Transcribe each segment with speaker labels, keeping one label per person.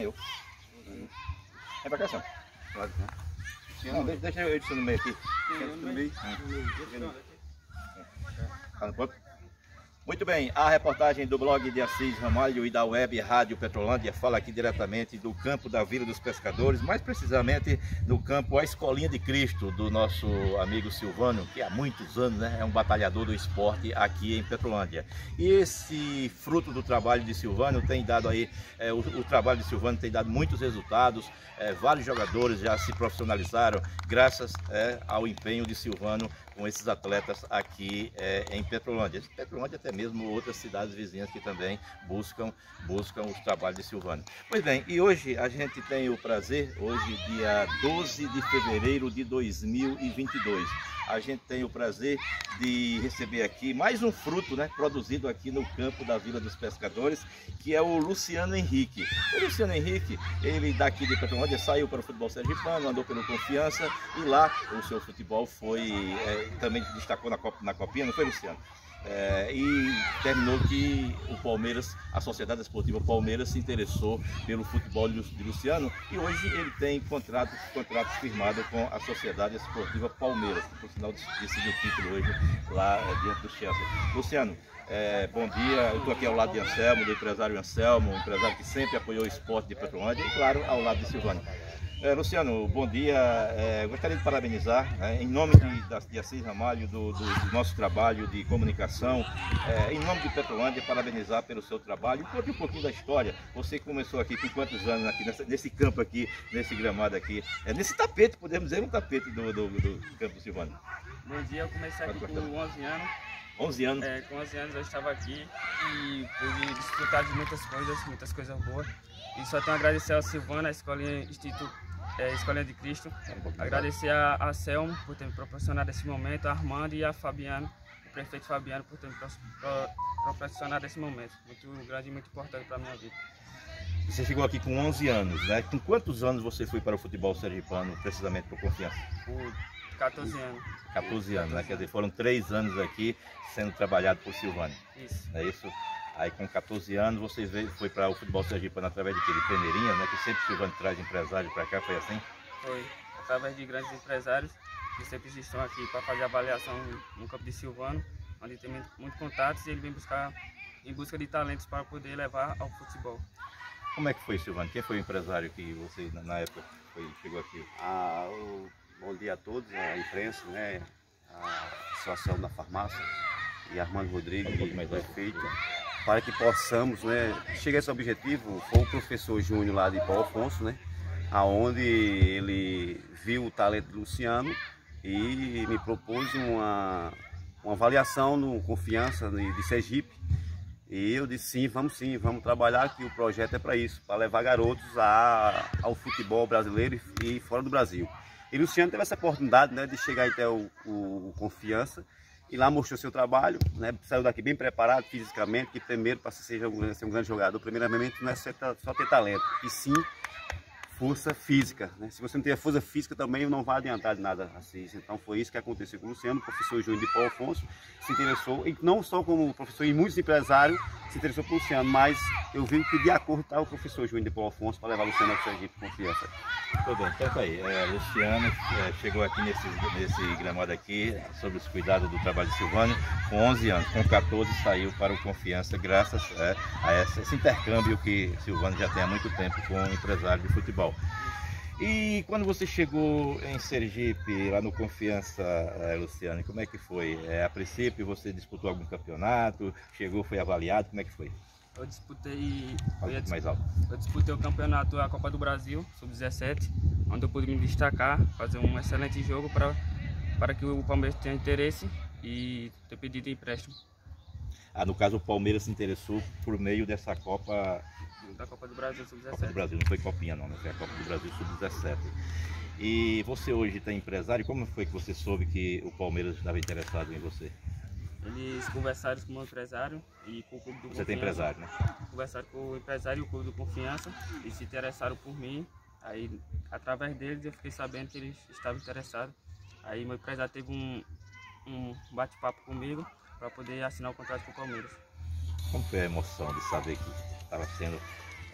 Speaker 1: Eu. É pra cá, senhor.
Speaker 2: Claro que
Speaker 1: Não, deixa, deixa eu edição no meio aqui.
Speaker 2: não. No meio.
Speaker 1: Tá no ponto? Muito bem, a reportagem do blog de Assis Ramalho e da web Rádio Petrolândia fala aqui diretamente do campo da Vila dos Pescadores, mais precisamente no campo A Escolinha de Cristo, do nosso amigo Silvano, que há muitos anos né, é um batalhador do esporte aqui em Petrolândia. E esse fruto do trabalho de Silvano tem dado aí, é, o, o, trabalho de Silvano tem dado muitos resultados, é, vários jogadores já se profissionalizaram graças é, ao empenho de Silvano com esses atletas aqui é, em Petrolândia. Petrolândia até mesmo outras cidades vizinhas que também buscam, buscam os trabalhos de Silvano. Pois bem, e hoje a gente tem o prazer, hoje dia 12 de fevereiro de 2022, a gente tem o prazer de receber aqui mais um fruto, né, produzido aqui no campo da Vila dos Pescadores, que é o Luciano Henrique. O Luciano Henrique, ele daqui de Petrolândia saiu para o futebol sergipano, andou pelo Confiança e lá o seu futebol foi, é, também destacou na, Copa, na Copinha, não foi Luciano? É, e terminou que o Palmeiras, a Sociedade Esportiva Palmeiras se interessou pelo futebol de Luciano e hoje ele tem contratos, contratos firmados com a Sociedade Esportiva Palmeiras, por sinal decidiu o título hoje lá é, diante do Chelsea. Luciano, é, bom dia, eu estou aqui ao lado de Anselmo, do empresário Anselmo, um empresário que sempre apoiou o esporte de Petrolândia e claro, ao lado de Silvânia. É, Luciano, bom dia. É, gostaria de parabenizar, né, em nome de, de Assis Ramalho, do, do, do, nosso trabalho de comunicação, é, em nome de Petrolândia, parabenizar pelo seu trabalho. Conte um pouquinho da história. Você começou aqui com quantos anos aqui nessa, nesse campo aqui, nesse gramado aqui, é, nesse tapete, podemos dizer, um tapete do, do, do campo Silvano.
Speaker 3: Bom dia, eu comecei aqui com 11 anos.
Speaker 1: 11 anos?
Speaker 3: É, com 11 anos eu estava aqui e pude desfrutar de muitas coisas, muitas coisas boas. E só tenho a agradecer ao Silvano, à Escolinha Instituto é, Escolinha de Cristo. Agradecer a, a Selmo por ter me proporcionado esse momento, a Armando e a Fabiano, o prefeito Fabiano, por ter me pro, pro, proporcionado esse momento. Muito grande e muito importante para a minha vida.
Speaker 1: Você chegou aqui com 11 anos, né? Com quantos anos você foi para o futebol sergipano, precisamente por confiança?
Speaker 3: Por 14 anos.
Speaker 1: 14 anos, né? Quer dizer, foram três anos aqui sendo trabalhado por Silvânia.
Speaker 3: Isso.
Speaker 1: É isso? Aí com 14 anos você veio, foi para o futebol sergipano através de que? De Peneirinha, né? Que sempre o Silvano traz empresário para cá, foi assim?
Speaker 3: Foi, através de grandes empresários que sempre estão aqui para fazer avaliação no campo de Silvano, onde tem muito, muito contatos e ele vem buscar em busca de talentos para poder levar ao futebol.
Speaker 1: Como é que foi, Silvano? Quem foi o empresário que você, na época, foi, chegou aqui?
Speaker 2: Ah, o, bom dia a todos, a imprensa, né? a Associação da Farmácia e Armando Rodrigues, um prefeito para que possamos né, chegar a esse objetivo, foi o professor Júnior lá de Paulo Afonso, né, aonde ele viu o talento do Luciano e me propôs uma, uma avaliação no Confiança de, de Sergipe. E eu disse sim, vamos sim, vamos trabalhar que o projeto é para isso, para levar garotos a, ao futebol brasileiro e, fora do Brasil. E Luciano teve essa oportunidade né, de chegar até o, o, o Confiança e lá mostrou seu trabalho, né? saiu daqui bem preparado fisicamente, que primeiro para ser um, ser um grande jogador, primeiramente não é só ter, só ter talento, e sim força física. Né? Se você não tiver força física também não vai adiantar de nada assim. Então foi isso que aconteceu com o Luciano, o professor Júnior de Paulo Afonso se interessou, e não só como professor, e muitos empresários se interessou por Luciano, mas eu vi que de acordo está o professor Júnior de Paulo Afonso para levar Luciano ao Sergipe com confiança.
Speaker 1: Tudo bem, então tá aí. É, Luciano é, chegou aqui nesse, nesse gramado aqui, sobre os cuidados do trabalho de Silvânia, com 11 anos. Com 14 saiu para o Confiança, graças é, a esse, esse intercâmbio que Silvânia já tem há muito tempo com o empresário de futebol. E quando você chegou em Sergipe, lá no Confiança, é, Luciano, como é que foi? É, a princípio você disputou algum campeonato, chegou, foi avaliado, como é que foi?
Speaker 3: Eu disputei.
Speaker 1: Um mais alto.
Speaker 3: Eu disputei o campeonato a Copa do Brasil, sub-17, onde eu pude me destacar, fazer um excelente jogo para, para que o Palmeiras tenha interesse e ter pedido empréstimo.
Speaker 1: Ah, no caso o Palmeiras se interessou por meio dessa Copa
Speaker 3: da Copa do Brasil sub-17.
Speaker 1: Copa do Brasil, não foi Copinha não, né? Foi a Copa do Brasil sub-17. E você hoje está empresário, como foi que você soube que o Palmeiras estava interessado em você?
Speaker 3: Eles conversaram com o meu empresário e com o clube do
Speaker 1: Você
Speaker 3: Confiança.
Speaker 1: tem empresário, né?
Speaker 3: Conversaram com o empresário e o clube do Confiança e se interessaram por mim. Aí, através deles, eu fiquei sabendo que eles estavam interessados. Aí, meu empresário teve um, um bate-papo comigo para poder assinar o contrato com o Palmeiras.
Speaker 1: Como foi a emoção de saber que estava sendo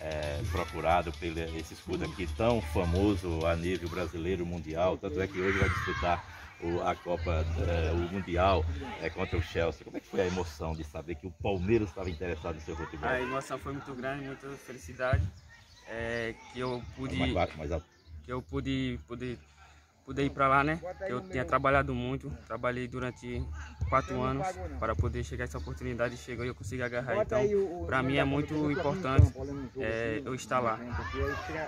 Speaker 1: é, procurado por esse escudo aqui tão famoso a nível brasileiro, mundial. Tanto é que hoje vai disputar o, a Copa, é, o Mundial é, contra o Chelsea. Como é que foi a emoção de saber que o Palmeiras estava interessado no seu futebol?
Speaker 3: A emoção foi muito grande, muita felicidade. É, que eu pude, mais, mais que eu pude, pude poder ir para lá, né? Eu tinha trabalhado muito, trabalhei durante quatro anos para poder chegar a essa oportunidade, chegou e eu consegui agarrar. Então, para mim é muito importante é, eu estar lá.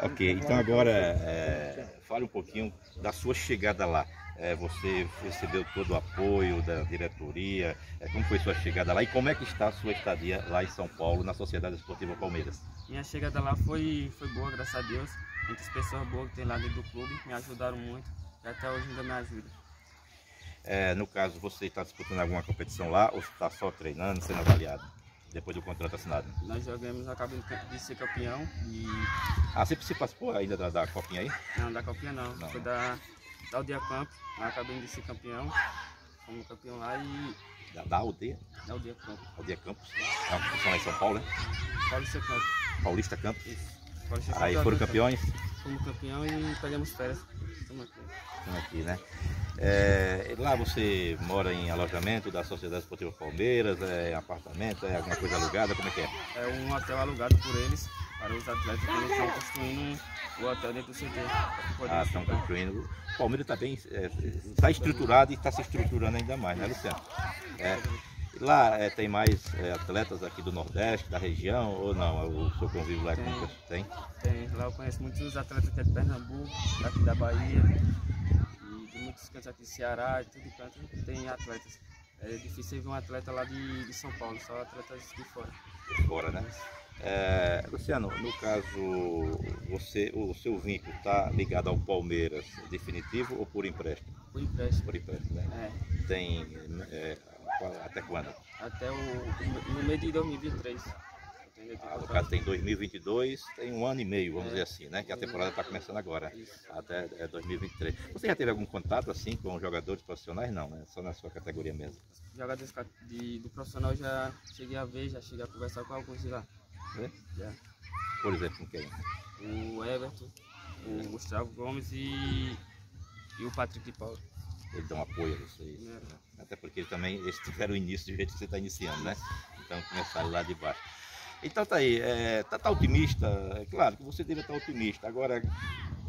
Speaker 1: Ok, então agora é, fale um pouquinho da sua chegada lá. É, você recebeu todo o apoio da diretoria, é, como foi sua chegada lá e como é que está a sua estadia lá em São Paulo, na Sociedade Esportiva Palmeiras?
Speaker 3: Minha chegada lá foi, foi boa, graças a Deus. Muitas pessoas boas que tem lá dentro do clube me ajudaram muito e até hoje ainda me ajuda.
Speaker 1: É, no caso, você está disputando alguma competição lá ou está só treinando, sendo avaliado? Depois do contrato assinado?
Speaker 3: Nós jogamos, acabamos de ser campeão e...
Speaker 1: Ah, você, participou ainda da, da copinha aí?
Speaker 3: Não, da copinha não. não. Foi da, da Aldeia Campo, nós acabamos de ser campeão. Fomos campeão lá e...
Speaker 1: Da, da aldeia?
Speaker 3: Da Aldeia Campos.
Speaker 1: Aldeia Campos. É uma competição lá em São Paulo, né?
Speaker 3: Paulista Campos.
Speaker 1: Paulista Campos?
Speaker 3: Isso.
Speaker 1: Aí foram campeões?
Speaker 3: Fomos campeão e pegamos férias. Estamos aqui.
Speaker 1: Estamos aqui, né? É, lá você mora em alojamento da Sociedade Esportiva Palmeiras, é apartamento, é alguma coisa alugada, como é que é?
Speaker 3: É um hotel alugado por eles, para os atletas que eles estão construindo o hotel dentro do CT.
Speaker 1: Ah, estão construindo. O Palmeiras está bem, é, está estruturado e está se estruturando ainda mais, né Luciano? É. Lá é, tem mais é, atletas aqui do Nordeste, da região, ou não? O seu convívio lá é
Speaker 3: tem,
Speaker 1: tem?
Speaker 3: Tem, lá eu conheço muitos atletas aqui de Pernambuco, daqui da Bahia, e de muitos cantos aqui de Ceará, de tudo canto tem atletas. É difícil ver um atleta lá de, de São Paulo, só atletas de fora.
Speaker 1: De fora, né? É, Luciano, no caso, você, o seu vínculo está ligado ao Palmeiras definitivo ou por empréstimo?
Speaker 3: Por empréstimo.
Speaker 1: Por empréstimo, né?
Speaker 3: É.
Speaker 1: Tem é, até quando?
Speaker 3: Até o, no mês de 2023.
Speaker 1: Ah, no caso tem 2022, tem um ano e meio, vamos é. dizer assim, né? Que a temporada está começando agora, Isso. até é, 2023. Você já teve algum contato assim com jogadores profissionais? Não, né? Só na sua categoria mesmo.
Speaker 3: Jogadores de, do profissional já cheguei a ver, já cheguei a conversar com alguns lá.
Speaker 1: É? Já. Por exemplo, com quem?
Speaker 3: O Everton, o Gustavo Gomes e, e o Patrick Paulo
Speaker 1: eles dão apoio a vocês. Né? Até porque também eles tiveram o início do jeito que você está iniciando, né? Então começaram lá de baixo. Então tá aí, é, tá, tá, otimista, é claro que você deve estar otimista. Agora,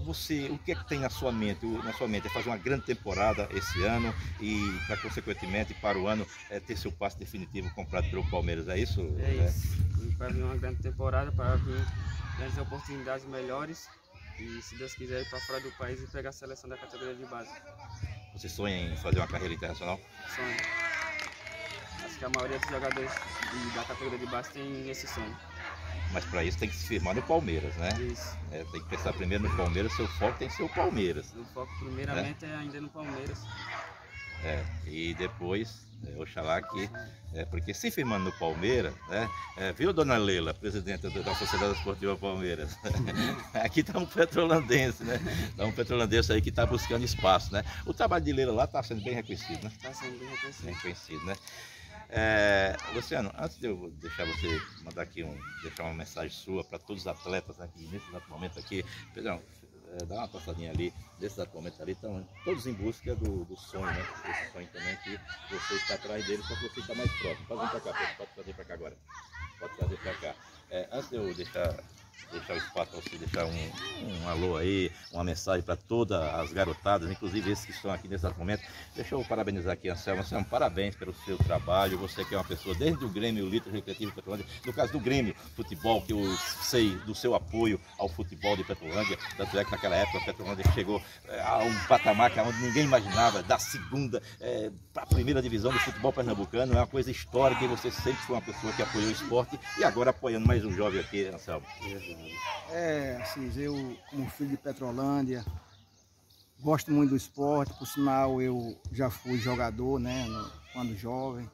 Speaker 1: você, o que é que tem na sua mente? Na sua mente é fazer uma grande temporada esse ano e, para consequentemente, para o ano é, ter seu passe definitivo comprado pelo Palmeiras, é isso?
Speaker 3: É isso. É. Para vir uma grande temporada, para vir grandes oportunidades melhores e, se Deus quiser, ir para fora do país e pegar a seleção da categoria de base.
Speaker 1: Você sonha em fazer uma carreira internacional?
Speaker 3: Sonho. Acho que a maioria dos jogadores da categoria de base tem esse sonho.
Speaker 1: Mas para isso tem que se firmar no Palmeiras, né?
Speaker 3: Isso.
Speaker 1: É, tem que pensar primeiro no Palmeiras, seu foco tem que ser o Palmeiras.
Speaker 3: O foco primeiramente né? é ainda no Palmeiras.
Speaker 1: É, e depois oxalá que, é, porque se firmando no Palmeiras, né, é, viu, dona Leila, presidente da Sociedade Esportiva Palmeiras? Aqui está um petrolandense, né? Está um petrolandense aí que está buscando espaço, né? O trabalho de Leila lá está sendo bem reconhecido, né?
Speaker 3: Está sendo bem reconhecido.
Speaker 1: Bem reconhecido, né? É, Luciano, antes de eu deixar você mandar aqui um, deixar uma mensagem sua para todos os atletas aqui nesse momento aqui, Pedrão, é, dá uma passadinha ali, desses atualmente ali, estão todos em busca do, do sonho, né? Esse sonho também que você está atrás dele, só que você está mais próximo. Pode vir para cá, pode trazer para cá agora. Pode trazer para cá. É, antes de eu deixar deixar o espaço para você deixar um, um alô aí, uma mensagem para todas as garotadas, inclusive esses que estão aqui nesse momento. Deixa eu parabenizar aqui, Anselmo. Anselmo, parabéns pelo seu trabalho. Você que é uma pessoa desde o Grêmio, Litro Recreativo de Petrolândia, no caso do Grêmio Futebol, que eu sei do seu apoio ao futebol de Petrolândia, tanto é que naquela época a Petrolândia chegou é, a um patamar que onde ninguém imaginava, da segunda é, para a primeira divisão do futebol pernambucano. É uma coisa histórica e você sempre foi uma pessoa que apoiou o esporte e agora apoiando mais um jovem aqui, Anselmo.
Speaker 4: É, assim, eu como filho de Petrolândia, gosto muito do esporte, por sinal eu já fui jogador, né, no, quando jovem.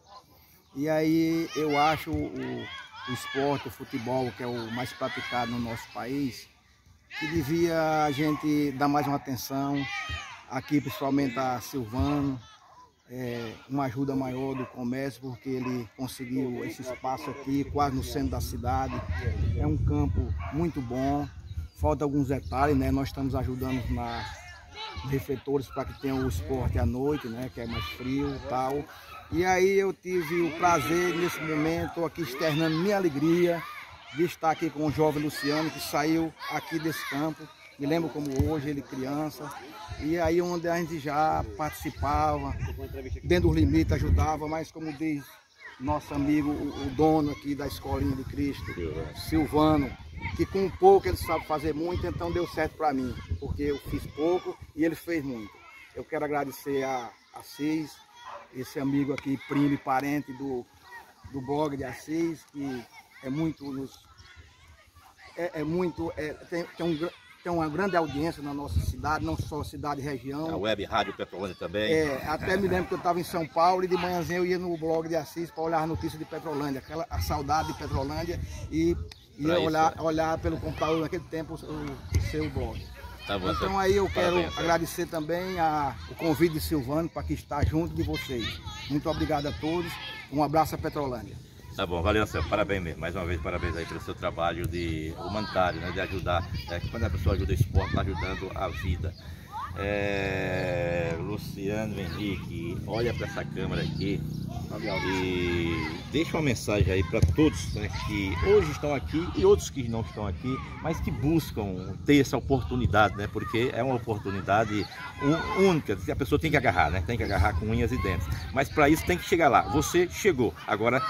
Speaker 4: E aí eu acho o, o esporte, o futebol, que é o mais praticado no nosso país, que devia a gente dar mais uma atenção, aqui principalmente a Silvano, é, uma ajuda maior do comércio, porque ele conseguiu esse espaço aqui, quase no centro da cidade. É um campo muito bom. Falta alguns detalhes, né? Nós estamos ajudando na refletores para que tenha o esporte à noite, né? Que é mais frio e tal. E aí eu tive o prazer nesse momento aqui externando minha alegria de estar aqui com o jovem Luciano que saiu aqui desse campo. Me lembro como hoje, ele criança. E aí onde a gente já participava, dentro do limite ajudava, mas como diz nosso amigo, o, dono aqui da Escolinha de Cristo, Silvano, que com pouco ele sabe fazer muito, então deu certo para mim, porque eu fiz pouco e ele fez muito. Eu quero agradecer a Assis, esse amigo aqui, primo e parente do, do blog de Assis, que é muito nos. É, é muito. É, tem, tem, um, tem uma grande audiência na nossa cidade, não só cidade e região.
Speaker 1: A web Rádio Petrolândia também.
Speaker 4: É, até me lembro que eu estava em São Paulo e de manhãzinha eu ia no blog de Assis para olhar as notícias de Petrolândia, aquela, a saudade de Petrolândia e ia olhar, isso, olhar pelo computador naquele tempo o, o seu blog. Tá bom, então aí eu quero Parabéns, agradecer também a, o convite de Silvano para que está junto de vocês. Muito obrigado a todos. Um abraço a Petrolândia.
Speaker 1: Tá bom, valeu, Anselmo. Parabéns mesmo. Mais uma vez, parabéns aí pelo seu trabalho de humanitário, né? De ajudar. É, quando a pessoa ajuda o esporte, está ajudando a vida. É, Luciano Henrique, olha para essa câmera aqui e deixa uma mensagem aí para todos né, que hoje estão aqui e outros que não estão aqui, mas que buscam ter essa oportunidade, né? Porque é uma oportunidade única que a pessoa tem que agarrar, né? Tem que agarrar com unhas e dentes. Mas para isso tem que chegar lá. Você chegou. Agora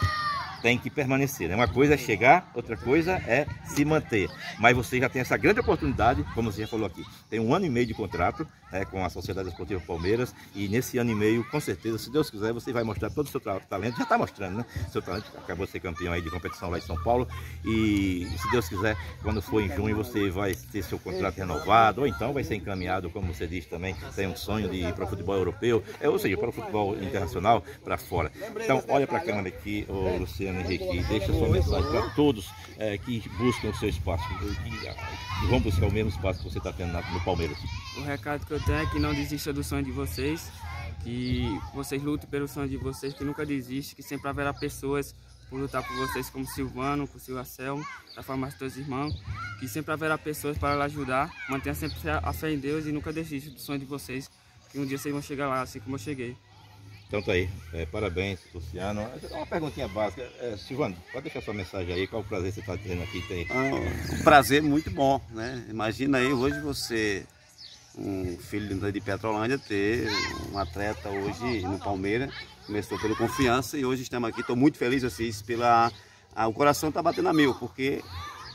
Speaker 1: tem que permanecer. Né? Uma coisa é chegar, outra coisa é se manter. Mas você já tem essa grande oportunidade, como você já falou aqui, tem um ano e meio de contrato né, com a Sociedade Esportiva Palmeiras e nesse ano e meio, com certeza, se Deus quiser, você vai mostrar todo o seu talento. Já está mostrando, né? Seu talento acabou de ser campeão aí de competição lá em São Paulo e se Deus quiser, quando for em junho, você vai ter seu contrato renovado ou então vai ser encaminhado, como você disse também, tem um sonho de ir para o futebol europeu, é, ou seja, para o futebol internacional, para fora. Então, olha para a câmera aqui, Luciano Henrique, e deixa sua mensagem para todos é, que buscam o seu espaço, que, que vão buscar o mesmo espaço que você está tendo no Palmeiras.
Speaker 3: O recado que eu tenho é que não desista do sonho de vocês, que vocês lutem pelo sonho de vocês, que nunca desiste, que sempre haverá pessoas por lutar por vocês como Silvano, Silvio Selmo, da farmácia dos irmãos, que sempre haverá pessoas para lhe ajudar, mantenha sempre a fé em Deus e nunca desista do sonho de vocês, que um dia vocês vão chegar lá, assim como eu cheguei.
Speaker 1: Então tá aí, é, parabéns Luciano. Uma perguntinha básica, é, Silvano, pode deixar sua mensagem aí, qual o prazer você está tendo aqui? Tem...
Speaker 2: Ah, um prazer muito bom, né? Imagina aí hoje você um filho de Petrolândia ter um atleta hoje no Palmeiras. Começou pelo confiança e hoje estamos aqui. Estou muito feliz, assim, pela. Ah, o coração está batendo a mil, porque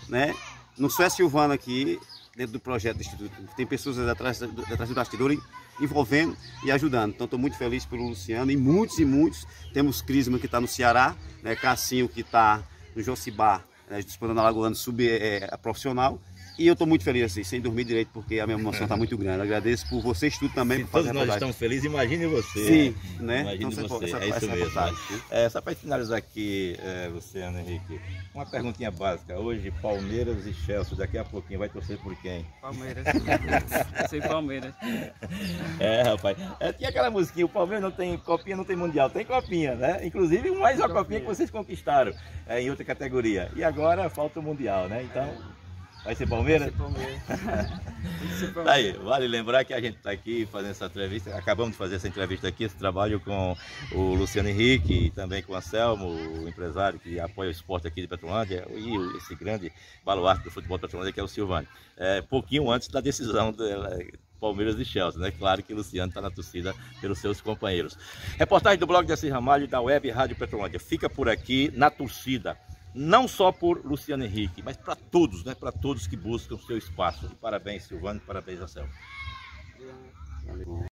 Speaker 2: né, não só é Silvano aqui dentro do projeto do Instituto, tem pessoas atrás, atrás do bastidor envolvendo e ajudando. Então estou muito feliz pelo Luciano e muitos e muitos. Temos Crisma que está no Ceará, né, Cassinho que está no Jocibá, né, disputando a Lagoano sub é, é, profissional e eu estou muito feliz assim, sem dormir direito, porque a minha emoção está muito grande. Agradeço por vocês tudo também.
Speaker 1: Se todos nós estamos felizes, imagine você.
Speaker 2: Sim, né?
Speaker 1: Imagine então, você, essa, é isso mesmo. É, só para finalizar aqui, é, Luciano Henrique, uma perguntinha básica. Hoje, Palmeiras e Chelsea, daqui a pouquinho, vai torcer por quem?
Speaker 3: Palmeiras. Sei Palmeiras.
Speaker 1: É, rapaz. É, tinha aquela musiquinha, o Palmeiras não tem copinha, não tem mundial, tem copinha, né? Inclusive, mais uma copinha que vocês conquistaram é, em outra categoria. E agora falta o mundial, né? Então... Vai ser Palmeiras? Vai ser Palmeiras. Aí, vale lembrar que a gente está aqui fazendo essa entrevista, acabamos de fazer essa entrevista aqui, esse trabalho com o Luciano Henrique e também com o Anselmo, o empresário que apoia o esporte aqui de Petrolândia e esse grande baluarte do futebol de Petrolândia que é o Silvani. É, pouquinho antes da decisão do Palmeiras e Chelsea, né? Claro que o Luciano está na torcida pelos seus companheiros. Reportagem do blog de Assis Ramalho da Web Rádio Petrolândia. Fica por aqui na torcida não só por Luciano Henrique, mas para todos, né? Para todos que buscam o seu espaço. parabéns, Silvano, parabéns, Anselmo.